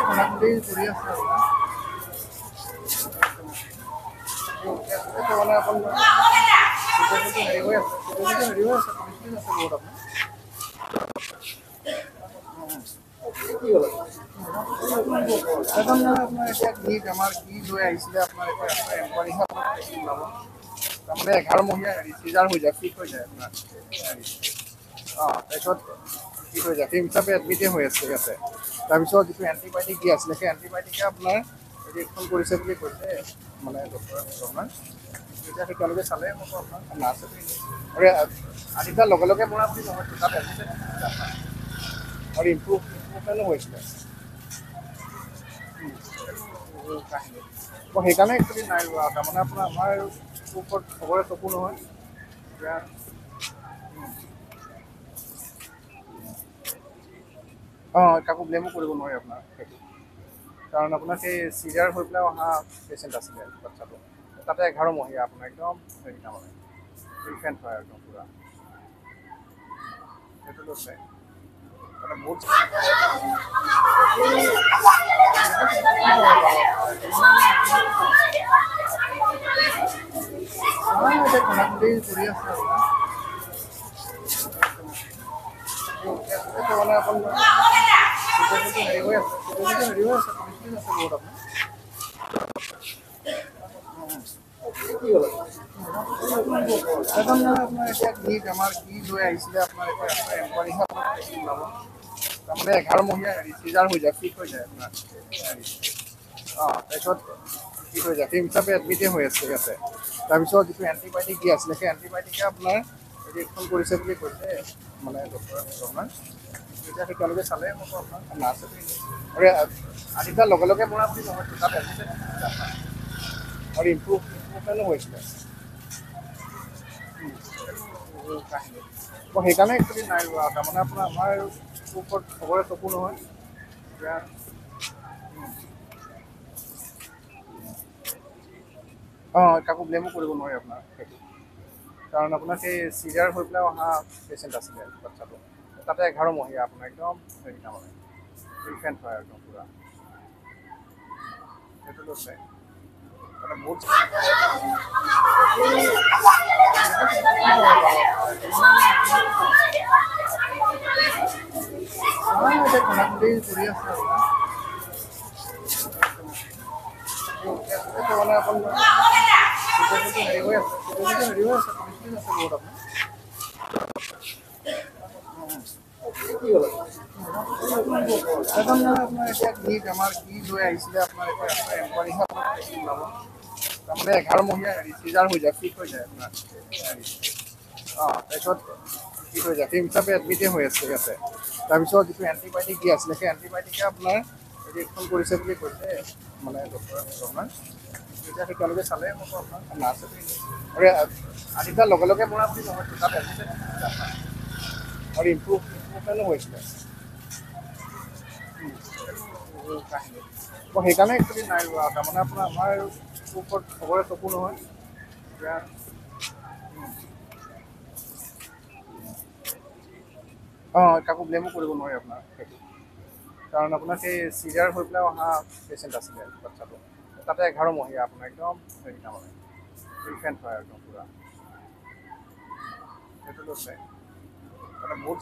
কৰি আছে আপোনাৰ এইটো মানে আপোনাৰ চিটুৱেশ্যনটো হেৰি হৈ আছে চিটুৱেশ্যনটো হেৰি হৈ আছে কণ্ডিশ্যন আছে বহুত আপোনাৰ কি হ'ল এজন মানে আপোনাৰ এতিয়া কি বেমাৰ কি লৈ আহিছিলে আপোনাৰ এতিয়া এনকুৱাৰীহে আপোনাৰ ওলাব তাৰমানে এঘাৰমহীয়া হেৰি চিজাৰ হৈ যায় ফিট হৈ যায় আপোনাৰ হেৰি অঁ তাৰপিছত কি হৈ যায়। সেই হিচাপে এডমিটে হৈ আছে ইয়াতে। তাৰপিছত যিটো এণ্টিবায়'টিক দি আছিলে সেই এণ্টিবায়'টিকে আপোনাৰ ৰিয়েকশ্যন কৰিছে বুলি কৈছে মানে ডক্টৰে আপোনাৰ এতিয়া সেই তেওঁলোকে চালে মোক আপোনাৰ লগে লগে মৰা বুলি নহয় তাত আৰু ইম্প্ৰুভ ইম্প্ৰুভমেণ্টো হৈছিলে। মই সেইকাৰণে একচুৱেলি নাই ৰোৱা তাৰমানে আপোনাৰ আমাৰ ওপৰত চবৰে চকু নহয়। এতিয়া কাকো ব্লেমো কৰিব নোৱাৰি আপোনাৰ। সেইটো কাৰণ আপোনাৰ সেই চিজাৰ হৈ পেলাই অহা পেচেণ্ট আছিলে, বাচ্ছাটো। তাতে এঘাৰমহীয়া আপোনাৰ, একদম হেৰি তাৰমানে ৰিফেণ্ট হয় একদম পূৰা। সেইটো লৈছে বহুত হেৰি হৈ যায় ফিট হৈ যায় আপোনাৰ অঁ তাৰপিছত কি হৈ যায় সেই হিচাপে এডমিটে হৈ আছে তাৰপিছত যিটো এণ্টিবায়'টিক দি আছিলে সেই এণ্টিবায়'টিকে আপোনাৰ ৰিয়েকশ্যন কৰিছে বুলি কৈছে মানে ডক্টৰে এতিয়া তেওঁলোকে চালে আপোনাৰ নাৰ্ছে আনি পেলাই লগে লগে মৰা বুলি নহয় তাত এডমিটে আৰু ইম্প্ৰুভ ইম্প্ৰুভমেণ্টো হৈছিলে। মই সেইকাৰণে একচুৱেলি নাই ৰোৱা তাৰমানে আপোনাৰ আমাৰ ওপৰত চবৰে চকু নহয়। এতিয়া অঁ কাকো ব্লেমো কৰিব নোৱাৰি আপোনাৰ। সেইটো। কাৰণ আপোনাৰ সেই চিজাৰ হৈ পেলাই অহা পেচেণ্ট আছিলে বাচ্ছাটো। তাতে এঘাৰমহীয়া আপোনাৰ একদম হেৰি তাৰমানে ৰিফেণ্ট হয় একদম পূৰা। সেইটো লৈছে মানে এঘাৰমহীয়া হৈ যায় ফিট হৈ যায় আপোনাৰ তাৰপিছত যিটো এণ্টিবায়'টিক দি আছিলে সেই এণ্টিবায়'টিকে আপোনাৰ ৰিয়েকশ্যন কৰিছে বুলি কৈছে মানে ডক্টৰে এতিয়া তেওঁলোকে চালে আপোনাৰ নাৰ্ছে আনি পেলাই লগে লগে মৰা বুলি নহয় তাত আৰু ইম্প্ৰুভ ইম্প্ৰুভমেণ্টো হৈছিলে। মই সেইকাৰণে একচুৱেলি নাই ৰোৱা। তাৰমানে আপোনাৰ আমাৰ ওপৰত চবৰে চকু নহয়। এতিয়া অঁ কাকো ব্লেমো কৰিব নোৱাৰি আপোনাৰ। সেইটো কাৰণ আপোনাৰ সেই চিজাৰ হৈ পেলাই অহা পেচেণ্ট আছিলে বাচ্ছাটো। তাতে এঘাৰমহীয়া আপোনাৰ একদম হেৰি তাৰমানে ৰিফেণ্ট হয় একদম পূৰা। সেইটো লৈছে বহুত